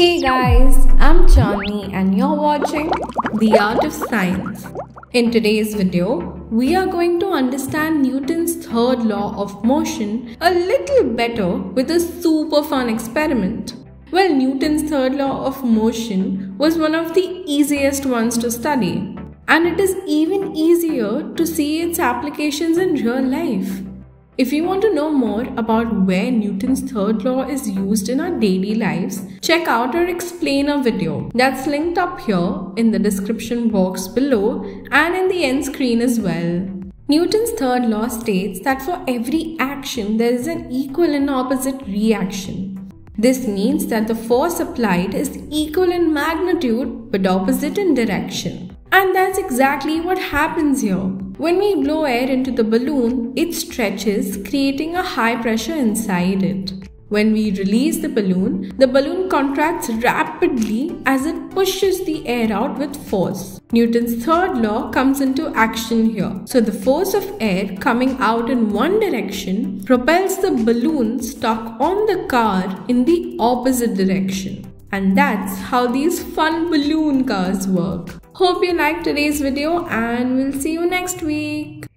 Hey guys, I'm Chandni and you're watching d'Art of Science. In today's video, we are going to understand Newton's third law of motion a little better with a super fun experiment. Well, Newton's third law of motion was one of the easiest ones to study, and it is even easier to see its applications in real life. If you want to know more about where Newton's third law is used in our daily lives, check out our explainer video that's linked up here in the description box below and in the end screen as well. Newton's third law states that for every action there is an equal and opposite reaction. This means that the force applied is equal in magnitude but opposite in direction. And that's exactly what happens here. When we blow air into the balloon, it stretches, creating a high pressure inside it. When we release the balloon, the balloon contracts rapidly as it pushes the air out with force. Newton's third law comes into action here. So the force of air coming out in one direction propels the balloon stuck on the car in the opposite direction. And that's how these fun balloon cars work. Hope you liked today's video and we'll see you next week.